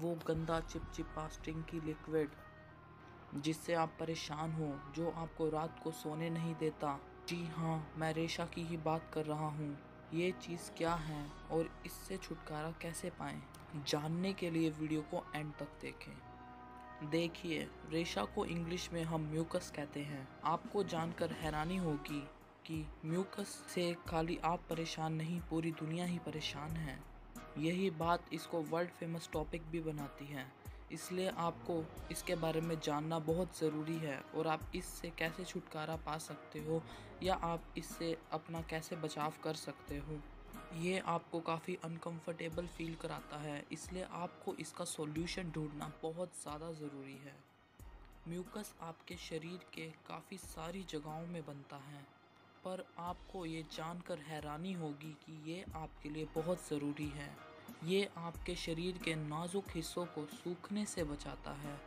वो गंदा चिपचिपा स्टिंकी लिक्विड जिससे आप परेशान हो, जो आपको रात को सोने नहीं देता। जी हाँ मैं रेशा की ही बात कर रहा हूँ। ये चीज़ क्या है और इससे छुटकारा कैसे पाएँ? जानने के लिए वीडियो को एंड तक देखें। देखिए, रेशा को इंग्लिश में हम म्यूकस कहते हैं। आपको जानकर हैरानी होगी कि म्यूकस से खाली आप परेशान नहीं, पूरी दुनिया ही परेशान है। यही बात इसको वर्ल्ड फ़ेमस टॉपिक भी बनाती है। इसलिए आपको इसके बारे में जानना बहुत ज़रूरी है और आप इससे कैसे छुटकारा पा सकते हो या आप इससे अपना कैसे बचाव कर सकते हो। ये आपको काफ़ी अनकंफर्टेबल फील कराता है, इसलिए आपको इसका सॉल्यूशन ढूंढना बहुत ज़्यादा ज़रूरी है। म्यूकस आपके शरीर के काफ़ी सारी जगहों में बनता है। पर आपको ये जानकर हैरानी होगी कि ये आपके लिए बहुत ज़रूरी है। ये आपके शरीर के नाजुक हिस्सों को सूखने से बचाता है।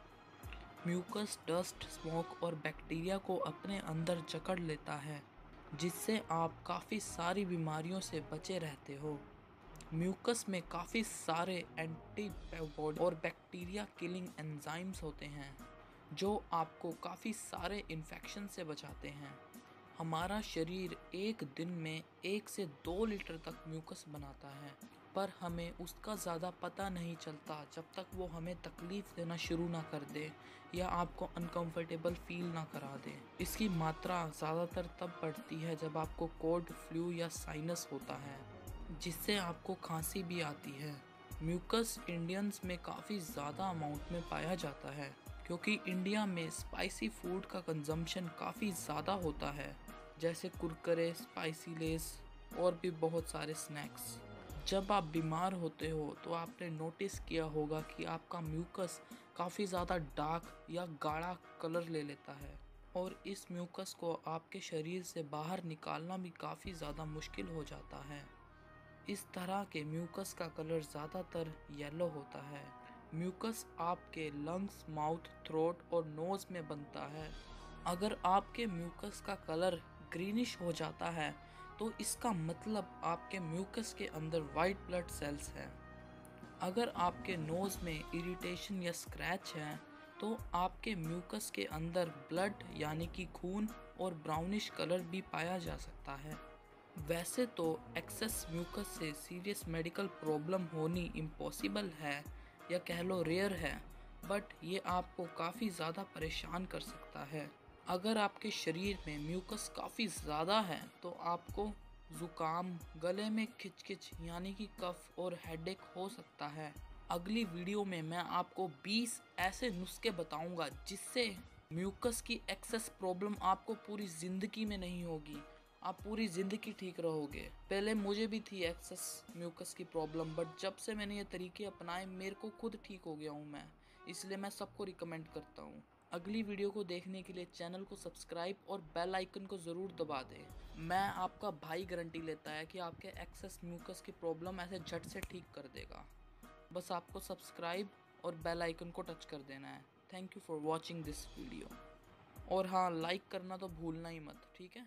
म्यूकस, डस्ट, स्मोक और बैक्टीरिया को अपने अंदर जकड़ लेता है, जिससे आप काफ़ी सारी बीमारियों से बचे रहते हो। म्यूकस में काफ़ी सारे एंटीबॉडी और बैक्टीरिया किलिंग एंजाइम्स होते हैं, जो आपको काफ़ी सारे इन्फेक्शन से बचाते हैं। हमारा शरीर एक दिन में एक से दो लीटर तक म्यूकस बनाता है, पर हमें उसका ज़्यादा पता नहीं चलता जब तक वो हमें तकलीफ़ देना शुरू ना कर दे या आपको अनकंफर्टेबल फील ना करा दे। इसकी मात्रा ज़्यादातर तब बढ़ती है जब आपको कोल्ड फ्लू या साइनस होता है, जिससे आपको खांसी भी आती है। म्यूकस इंडियंस में काफ़ी ज़्यादा अमाउंट में पाया जाता है, क्योंकि इंडिया में स्पाइसी फ़ूड का कंजम्पशन काफ़ी ज़्यादा होता है। जैसे कुरकरे स्पाइसी लेस और भी बहुत सारे स्नैक्स जब आप बीमार होते हो तो आपने नोटिस किया होगा कि आपका म्यूकस काफ़ी ज़्यादा डार्क या गाढ़ा कलर ले लेता है। और इस म्यूकस को आपके शरीर से बाहर निकालना भी काफ़ी ज़्यादा मुश्किल हो जाता है। इस तरह के म्यूकस का कलर ज़्यादातर येलो होता है। म्यूकस आपके लंग्स माउथ थ्रोट और नोज़ में बनता है। अगर आपके म्यूकस का कलर ग्रीनिश हो जाता है तो इसका मतलब आपके म्यूकस के अंदर वाइट ब्लड सेल्स हैं। अगर आपके नोज़ में इरिटेशन या स्क्रैच है तो आपके म्यूकस के अंदर ब्लड यानी कि खून और ब्राउनिश कलर भी पाया जा सकता है। वैसे तो एक्सेस म्यूकस से सीरियस मेडिकल प्रॉब्लम होनी इम्पॉसिबल है या कह लो रेयर है बट ये आपको काफ़ी ज़्यादा परेशान कर सकता है। अगर आपके शरीर में म्यूकस काफ़ी ज़्यादा है तो आपको ज़ुकाम, गले में खिचखिच यानी कि कफ और हेडेक हो सकता है। अगली वीडियो में मैं आपको 20 ऐसे नुस्खे बताऊँगा जिससे म्यूकस की एक्सेस प्रॉब्लम आपको पूरी ज़िंदगी में नहीं होगी। आप पूरी ज़िंदगी ठीक रहोगे। पहले मुझे भी थी एक्सेस म्यूकस की प्रॉब्लम बट जब से मैंने ये तरीके अपनाए, मेरे को खुद ठीक हो गया हूँ मैं। इसलिए मैं सबको रिकमेंड करता हूँ। अगली वीडियो को देखने के लिए चैनल को सब्सक्राइब और बेल आइकन को ज़रूर दबा दें। मैं आपका भाई गारंटी लेता है कि आपके एक्सेस म्यूकस की प्रॉब्लम ऐसे झट से ठीक कर देगा। बस आपको सब्सक्राइब और बेल आइकन को टच कर देना है। Thank you for watching this video और हाँ लाइक करना तो भूलना ही मत, ठीक है?